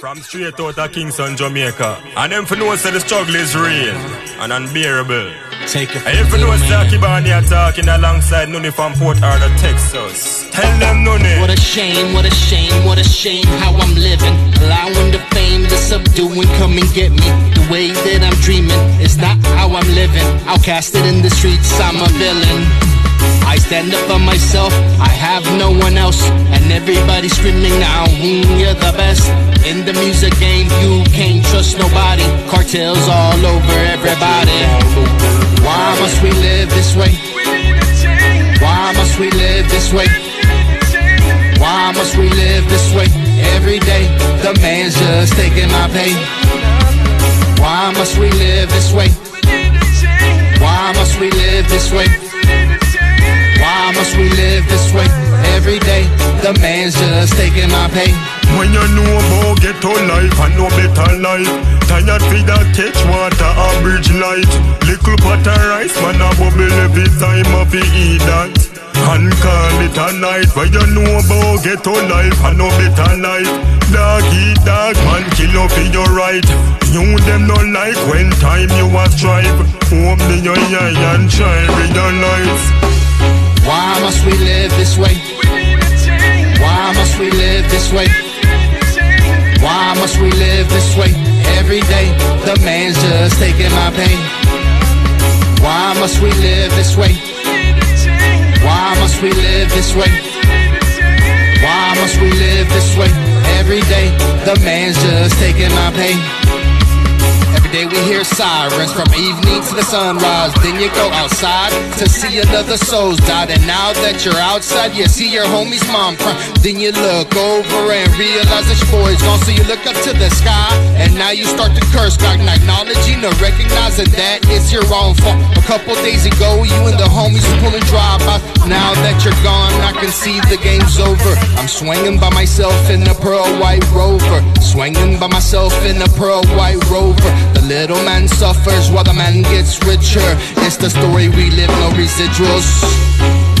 From straight out of Kingston, Jamaica. And them for know say the struggle is real and unbearable. Take it And if you know Saki Barney are talking alongside Nuni from Port Arthur, Texas. Tell them Nuni. Eh? What a shame, what a shame, what a shame how I'm living. Allowing the fame to subdue and come and get me. The way that I'm dreaming is not how I'm living. Outcasted in the streets, I'm a villain. I stand up for myself, I have no one else. Everybody screaming now, mm, you're the best. In the music game, you can't trust nobody. Cartels all over everybody. Why must we live this way? Why must we live this way? Why must we live this way? Every day, the man's just taking my pay. Why must we live this way? Why must we live this way? Must we live this way? Every day, the man's just taking my pay. When you know about ghetto life and no better life Tired for that catch water or bridge light. Little pot of rice man a bubble every time of eat that. And call it a night When you know about ghetto life and no better life. Dog eat dog man kill up for your right. You them no like when time you a strive. Open your eye and try with your lights Why must we live this way? Why must we live this way? Why must we live this way? Every day, the man's just taking my pain. Why must we live this way? Why must we live this way? Why must we live this way? Every day, the man's just taking my pain. Day we hear sirens from evening to the sunrise. Then you go outside to see another soul's died. And now that you're outside, you see your homie's mom cry. Then you look over and realize that your boy's gone. So you look up to the sky and now you start to curse God, not acknowledging or recognizing that it's your own fault. A couple days ago, you and the homies were pulling drive-by. Now that you're gone, I can see the game's over. I'm swinging by myself in a pearl white rover. Swinging by myself in a pearl white rover. The little man suffers while the man gets richer. It's the story we live, no residuals.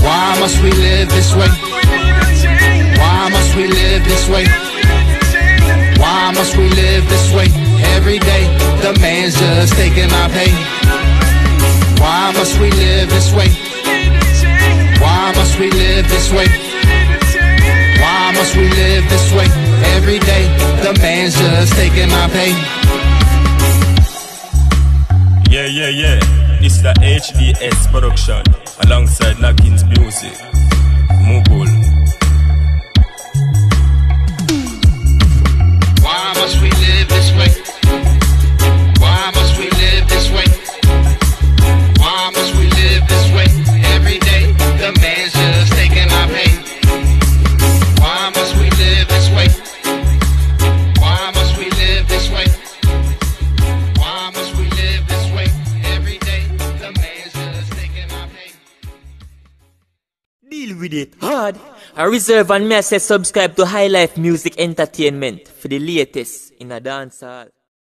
Why must we live this way? Why must we live this way? Why must we live this way? Every day, the man's just taking my pay. Why must we live this way? Why must we live this way? Why must we live this way? Every day, the man's just taking my pay. Yeah, yeah, yeah. It's the HDS production alongside Lackins Music. Mogul. Why must we live this way? Why must we live this way? Why must we live this way? Every day, the man's just taking my pay. Why must we live with it hard. I reserve and may I say subscribe to High Life Music Entertainment for the latest in a dancehall.